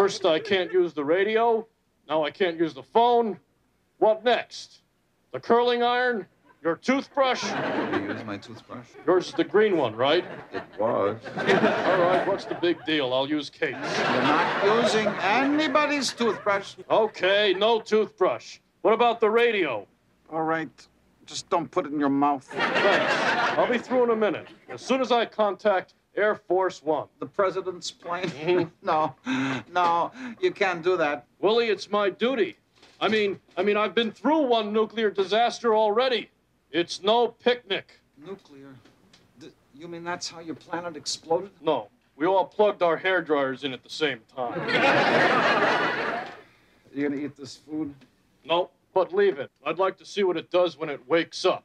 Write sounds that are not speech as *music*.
First, I can't use the radio. Now I can't use the phone. What next? The curling iron? Your toothbrush? You use my toothbrush? Yours is the green one, right? It was. All right, what's the big deal? I'll use Kate's. You're not using anybody's toothbrush. Okay, no toothbrush. What about the radio? All right. Just don't put it in your mouth. Thanks. I'll be through in a minute. As soon as I contact Air Force One. The president's plane? Mm-hmm. *laughs* no, no, you can't do that. Willie, it's my duty. I mean, I mean, I've been through one nuclear disaster already. It's no picnic. Nuclear? Th- you mean that's how your planet exploded? No, we all plugged our hair dryers in at the same time. *laughs* You gonna eat this food? no, but leave it. I'd like to see what it does when it wakes up.